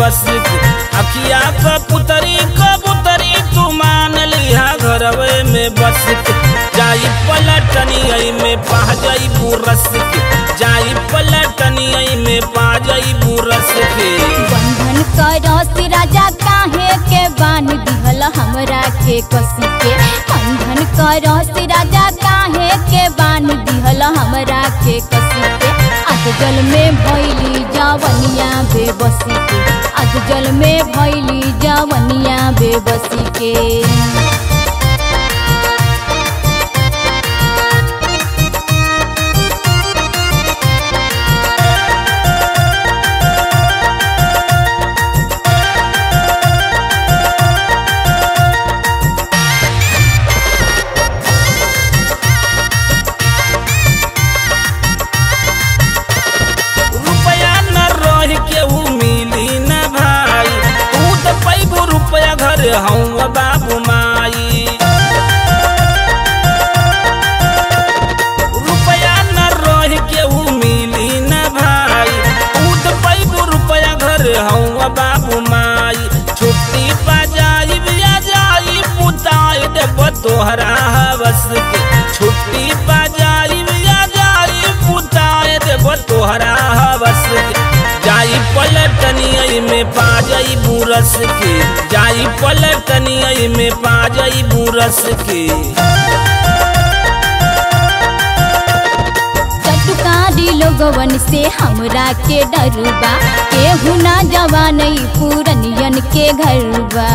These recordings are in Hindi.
बेबस के अखिया क पुतरी कबूतरी तू मान लिहा घरवे में बस के जाई पलटनिया में पा बुरस जाई पलटनिया में पा बुरस बंधन करस राजा, काहे के बान दिहल हमरा के कसी के बंधन करस राजा, काहे के बान दिहल हमरा के कसी के अध जल में भैली जवनिया बेबसी के। आज जल में भैली जवनिया बेबसी के। Hồng. बुरस के। जाई पलटनिया में पा जाई बुरस के। लोगवन से हमरा के डरुबा। केहू ना जवान पूरनियन के घरबा।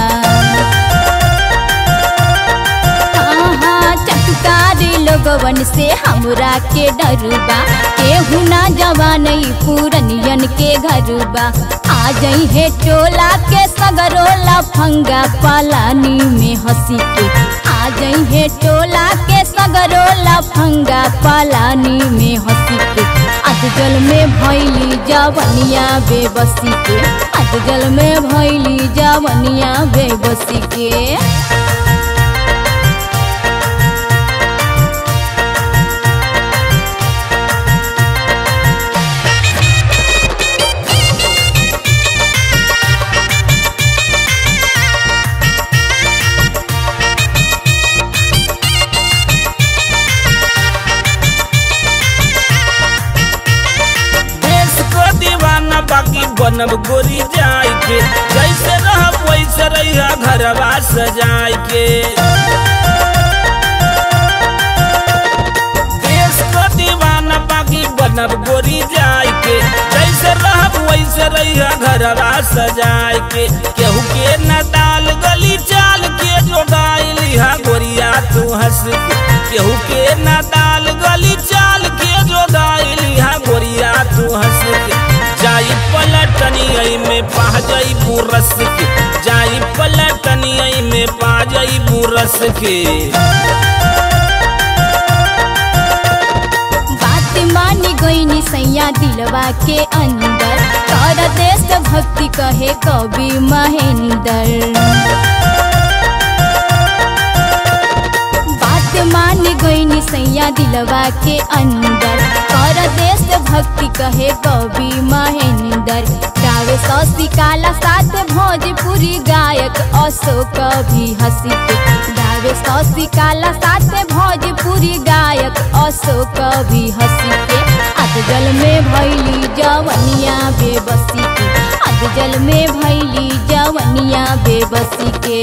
हाँ, चटुकारी लोगवन से हमरा के डरुबा। केहू ना जवान पूरनियन के घरबा। आ जई हे टोला के सगरोला फंगा पालानी में हँसी के। आ जई हे टोला के सगरोला फंगा पालानी में हँसी के। अधजल में भैली जवनिया बेबसी के। अधजल में भैली जवनिया बेबसी के। बनब गोरी जाय के जैसे रहब, वैसे रहिया घरवा सजाय के देश को दीवाना बाकी बनब गोरी जाय के जैसे रहब, वैसे रहिया घरवा सजाय के केहू के न दाल गली चाल के जोगाई लिहा गोरिया तू हंस केहू के न दाल गली चाल के जोगाई लिहा गोरिया तू हंस के जाई पलटनिया में पा के जाई पलटनिया में पा के गईनी सैया दिलवा के अंदर कर देश भक्ति कहे कवि महेंद्र। मान गईनी सैया दिलवा के अंदर कर देश भक्ति कहे सौसी काला साथ भोजपुरी गायक अशोक भी हँसी गावे सौसी काला साथ भोजपुरी गायक अशोक भी हँसी के। में भैली जवनिया बेबसी के। अधजल में भैली जवनिया बेबसी के।